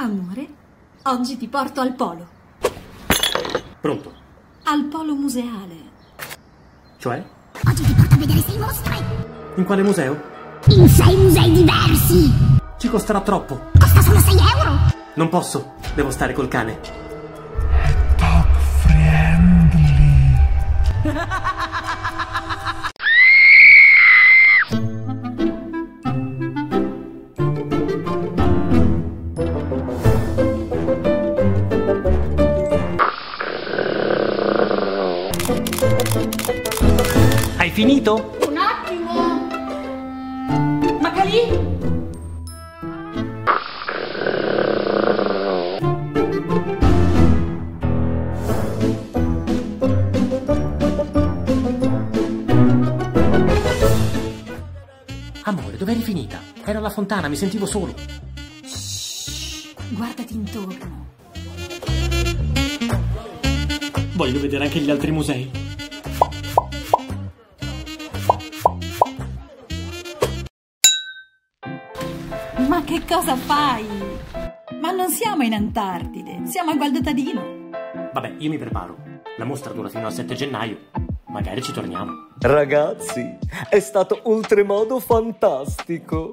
Amore, oggi ti porto al polo. Pronto? Al polo museale. Cioè? Oggi ti porto a vedere sei mostri! In quale museo? In sei musei diversi! Ci costerà troppo. Costa solo 6 euro! Non posso, devo stare col cane. Dog friendly. Hai finito? Un attimo! Magali? Amore, dove eri finita? Ero alla fontana, mi sentivo solo. Guardati intorno. Voglio vedere anche gli altri musei. Ma che cosa fai? Ma non siamo in Antartide, siamo a Gualdotadino. Vabbè, io mi preparo. La mostra dura fino al 7 gennaio. Magari ci torniamo. Ragazzi, è stato oltremodo fantastico.